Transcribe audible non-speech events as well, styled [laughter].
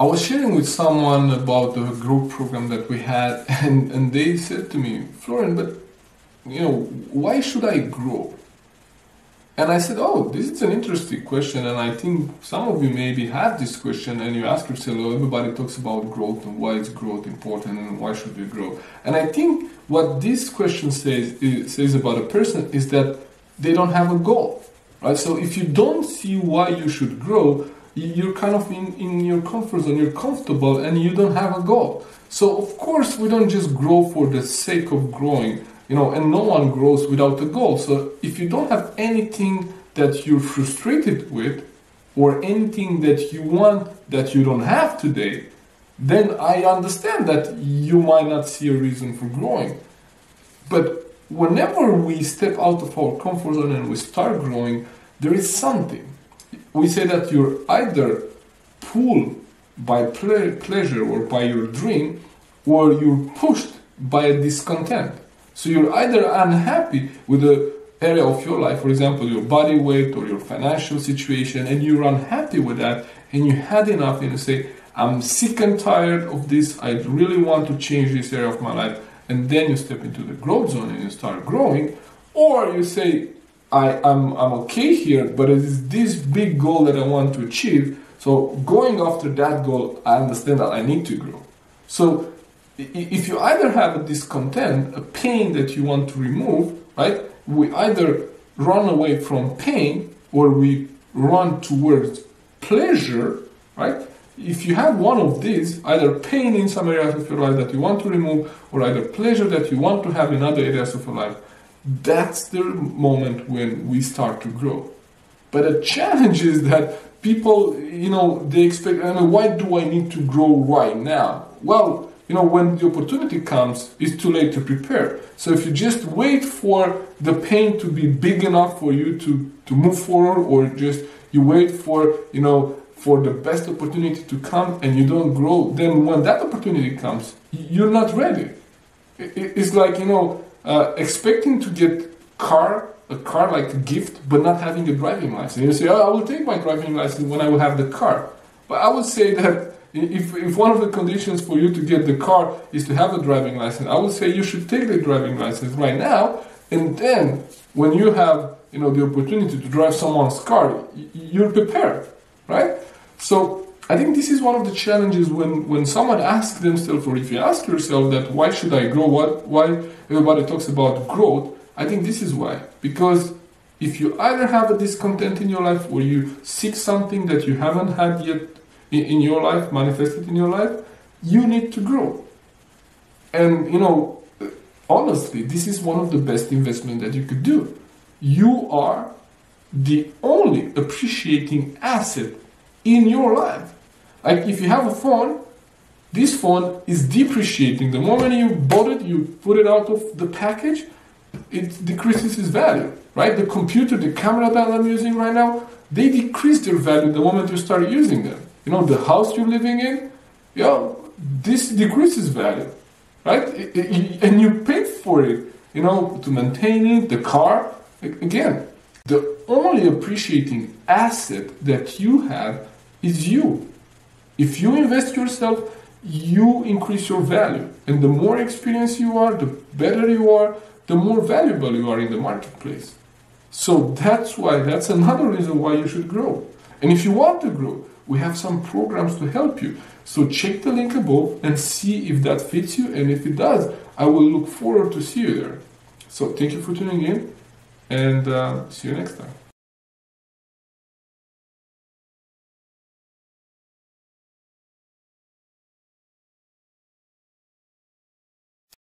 I was sharing with someone about the group program that we had, [laughs] and, and they said to me, Florin, but you know, why should I grow? And I said, Oh, this is an interesting question. And I think some of you maybe have this question and you ask yourself, oh, everybody talks about growth and why is growth important and why should we grow? And I think what this question says, says about a person is that they don't have a goal. Right? So if you don't see why you should grow, you're kind of in, in your comfort zone, you're comfortable and you don't have a goal. So of course we don't just grow for the sake of growing you know, and no one grows without a goal. So if you don't have anything that you're frustrated with, or anything that you want that you don't have today, then I understand that you might not see a reason for growing. But whenever we step out of our comfort zone and we start growing, there is something. We say that you're either pulled by ple- pleasure or by your dream, or you're pushed by a discontent. So you're either unhappy with the area of your life, for example, your body weight or your financial situation, and you're unhappy with that, and you had enough, and you say, I'm sick and tired of this, I really want to change this area of my life, and then you step into the growth zone and you start growing, or you say, I, I'm, I'm okay here, but it is this big goal that I want to achieve. So going after that goal, I understand that I need to grow. So if you either have a discontent, a pain that you want to remove, right? We either run away from pain or we run towards pleasure, right? If you have one of these, either pain in some areas of your life that you want to remove, or either pleasure that you want to have in other areas of your life, that's the moment when we start to grow. But the challenge is that people, you know, they expect, I mean, why do I need to grow right now? Well, you know, when the opportunity comes, it's too late to prepare. So if you just wait for the pain to be big enough for you to, to move forward, or just you wait for, you know, for the best opportunity to come and you don't grow, then when that opportunity comes, you're not ready. It's like, you know, uh, expecting to get car, a car like a gift, but not having a driving license. You say, oh, I will take my driving license when I will have the car. But I would say that if, if one of the conditions for you to get the car is to have a driving license, I would say you should take the driving license right now, and then when you have you know the opportunity to drive someone's car, you're prepared, right? So I think this is one of the challenges when, when someone asks themselves, or if you ask yourself that why should I grow? What why everybody talks about growth? I think this is why because if you either have a discontent in your life or you seek something that you haven't had yet in, in your life, manifested in your life, you need to grow. And you know, honestly, this is one of the best investment that you could do. You are the only appreciating asset in your life. Like if you have a phone, this phone is depreciating. The moment you bought it, you put it out of the package, it decreases its value, right? The computer, the camera that I'm using right now, they decrease their value the moment you start using them you know, the house you're living in, yeah, this decreases value, right? And you pay for it, you know, to maintain it, the car. Again, the only appreciating asset that you have is you. If you invest yourself, you increase your value. And the more experienced you are, the better you are, the more valuable you are in the marketplace. So that's why, that's another reason why you should grow. And if you want to grow, we have some programs to help you. So check the link above and see if that fits you. And if it does, I will look forward to see you there. So thank you for tuning in and uh, see you next time.